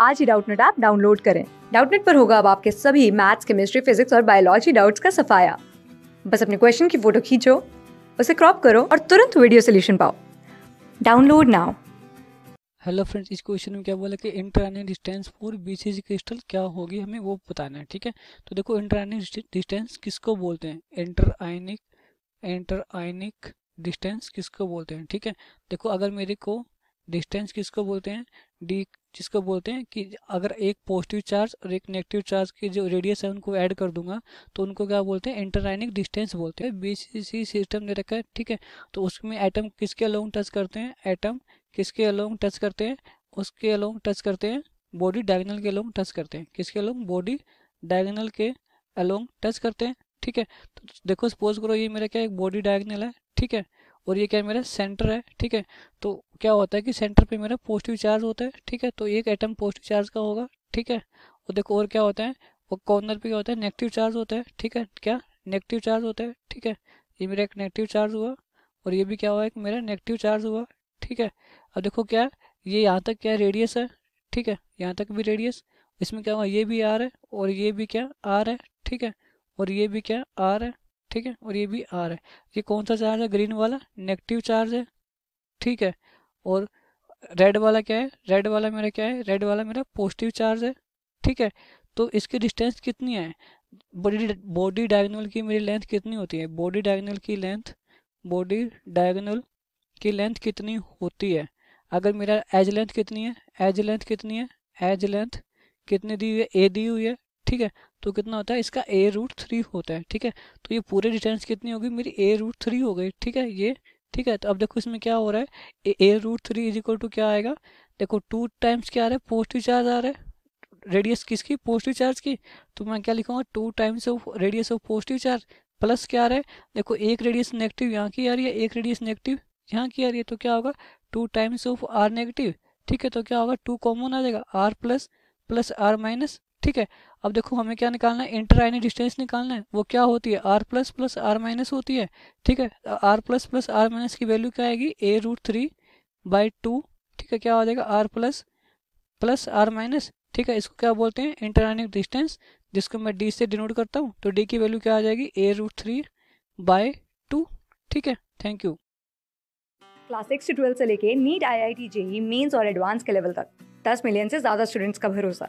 आज ही Doubtnut app download करें। डाउटनेट पर होगा अब आपके सभी मैथ्स, केमिस्ट्री, फिजिक्स और बायोलॉजी डाउट्स का सफाया। बस अपने क्वेश्चन की फ़ोटो खींचो, उसे क्रॉप करो और तुरंत वीडियो सोल्यूशन पाओ। Download now. हेलो फ्रेंड्स, इस क्वेश्चन में क्या बोला कि interionic distance for BCC crystal क्या होगी हमें वो बताना है, ठीक है? तो देखो इंटरआयनिक डिस्टेंस किसको बोलते हैं? Inter ionic inter ionic distance किसको बोलते हैं, ठीक है? देखो, अगर मेरे को डिस्टेंस किसको बोलते हैं? डी जिसको बोलते हैं कि अगर एक पॉजिटिव चार्ज और एक नेगेटिव चार्ज की जो रेडियस है उनको ऐड कर दूँगा तो उनको क्या बोलते हैं? इंटरलाइनिक डिस्टेंस बोलते हैं। बीसीसी सिस्टम दे रखा है, ठीक है? तो उसमें एटम किसके अलोंग टच करते हैं? एटम किसके अलोंग टच करते हैं? उसके अलोंग टच करते हैं बॉडी डायगनल के अलोंग टच करते हैं। किसके अलोंग बॉडी डायगनल के अलोंग टच करते हैं, ठीक है? तो देखो सपोज़ करो ये मेरा क्या एक बॉडी डायगनल है ठीक है? और ये क्या मेरा सेंटर है, ठीक है? तो क्या होता है कि सेंटर पे मेरा पॉजिटिव चार्ज होता है, ठीक है? तो एक एटम पॉजिटिव चार्ज का होगा, ठीक है? और देखो और क्या होता है? वो कॉर्नर पे क्या होता है? नेगेटिव चार्ज होता है, ठीक है? क्या? नेगेटिव चार्ज होता है, ठीक है? ये मेरा एक नेगेटिव चार्ज हुआ, और ये भी क्या हुआ? है कि मेरा नेगेटिव चार्ज हुआ, ठीक है? अब देखो क्या, ये यहाँ तक क्या रेडियस है, ठीक है? यहाँ तक भी रेडियस इसमें क्या हुआ? ये भी आर है, और ये भी क्या? आर है, ठीक है? और ये भी क्या? आर है ठीक है? और ये भी आर है। ये कौन सा चार्ज है? ग्रीन वाला? नेगेटिव चार्ज है। ठीक है? और रेड वाला क्या है? रेड वाला मेरा क्या है? रेड वाला मेरा पॉजिटिव चार्ज है। ठीक है? तो इसकी डिस्टेंस कितनी है? बॉडी बॉडी डायगोनल की मेरी लेंथ कितनी होती है? बॉडी डायगोनल की लेंथ बॉडी डायगोनल की लेंथ कितनी होती है? अगर मेरा एज लेंथ कितनी है? एज लेंथ कितनी है? एज लेंथ कितनी दी हुई है? ए दी हुई है। ठीक है? तो कितना होता है? इसका ए रूट थ्री होता है, ठीक है? तो ये पूरे डिस्टेंस कितनी होगी? मेरी ए रूट थ्री हो गई, ठीक है? ये, ठीक है? तो अब देखो इसमें क्या हो रहा है? A root three is equal to क्या आएगा? देखो टू टाइम्स क्या आ रहा है? पॉजिटिव चार्ज आ रहा है। रेडियस किसकी? पॉजिटिव चार्ज की। तो मैं क्या लिखूँगा? Two times of radius of positive charge plus क्या आ रहा है? देखो, एक रेडियस नेगेटिव यहाँ की आ रही है, एक रेडियस नेगेटिव यहाँ की आ रही है तो क्या होगा? Two times of r negative ठीक है? तो क्या होगा? टू कॉमन आ जाएगा। R plus plus r minus ठीक है? अब देखो हमें क्या निकालना है? इंटर आयनिक डिस्टेंस निकालना है। वो क्या होती है? R plus plus r minus होती है। ठीक है? R plus plus r minus की वैल्यू क्या आएगी? A root three by two ठीक है? क्या हो जाएगा? R plus plus r minus ठीक है? इसको क्या बोलते हैं? इंटर आयनिक डिस्टेंस जिसको मैं डी से डिनोट करता हूँ तो डी की वैल्यू क्या आ जाएगी? A root three by two ठीक है? थैंक यू क्लास सिक्स से ट्वेल्थ से लेके NEET I I T JEE mains और एडवांस के लेवल तक। दस मिलियन से ज़्यादा स्टूडेंट्स का भरोसा।